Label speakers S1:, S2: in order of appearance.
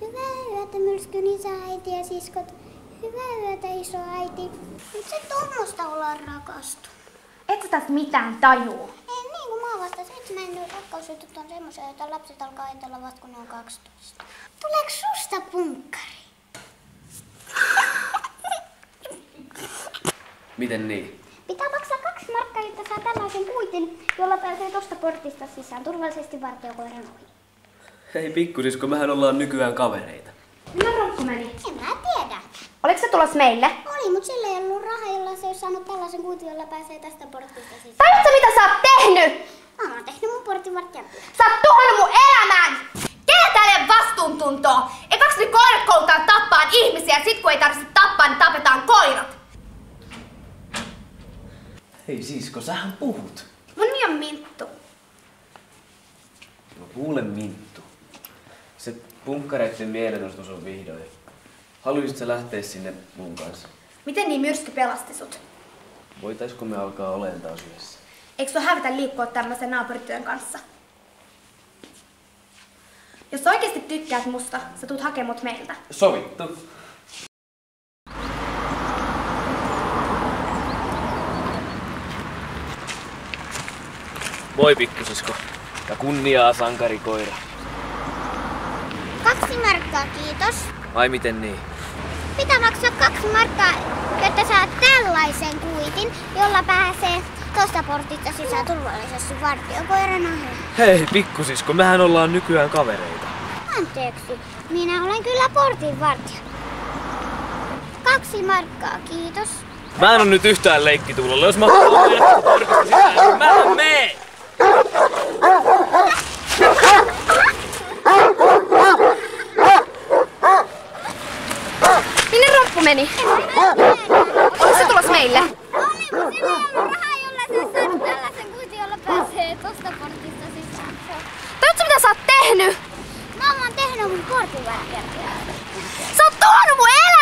S1: Hyvää yötä myrskyn isä, äiti ja siskot. Hyvää yötä iso äiti. Nyt se tuommoista ollaan rakastu.
S2: Et sä tästä mitään tajuu.
S1: Ei niin kuin mä vastasin, että mä en rakkausjutut on semmoisia, joita lapset alkaa ajatella vasta kun ne on 12. Tuleeko susta punkkari?
S3: Miten niin?
S1: Pitää maksaa kaksi markkaa, jotta saa tällaisen kuitin, jolla pääsee tosta portista sisään turvallisesti vartiokoiran ohi.
S3: Hei pikkusisko, mehän ollaan nykyään kavereita.
S2: Minä ronkku meni.
S1: En mä tiedä.
S2: Oliko se tulos meille?
S1: Oli, mutta sillä ei ollut rahaa, jolla se olisi saanut tällaisen kuitin, jolla pääsee tästä portista sisään.
S2: Tajutko mitä sä oot tehnyt?
S1: Mä oon tehnyt mun portinvartijan työn.
S2: Sä oot tuhannut mun elämän! Kenen täällä vastuuntuntoa? Ei kaksi nyt koirat koulutaan tappaa ihmisiä, sit kun ei tarvitse tappaa, niin tapetaan koirat.
S3: Hei sisko, sähän puhut.
S2: Mun nimi on Minttu.
S3: No kuule Minttu. Se punkkareiden mielenosoitus on vihdoin. Haluaisit sä lähteä sinne mun kanssa?
S2: Miten niin myrsky pelasti sut?
S3: Voitaisko me alkaa olemaan taas yhdessä?
S2: Eikö sua hävetä liikkua tämmöisen naapurityön kanssa? Jos sä oikeesti tykkäät musta, sä tuut hakemaan mut meiltä.
S3: Sovittu. Moi pikkusisko. Ja kunniaa sankarikoira.
S1: Kaksi markkaa, kiitos.
S3: Ai miten niin?
S1: Pitää maksaa kaksi markkaa, jotta saat tällaisen kuitin, jolla pääsee tuosta portista sisään turvallisesti vartiokoiran ohi.
S3: Hei pikkusisko, mehän ollaan nykyään kavereita.
S1: Anteeksi, minä olen kyllä portinvartija. Kaksi markkaa, kiitos.
S3: Mä en oo nyt yhtään leikkituulolla. Jos mä haluan mennä portista sisään, niin mä en mene!
S2: Meni? Onko se tulos meille?
S1: Pääsee portista sisään.
S2: Tajutko mitä sä oot tehnyt?
S1: Mä oon tehnyt mun portinvartijan työn.
S2: Sä oot tuhannut mun elämän!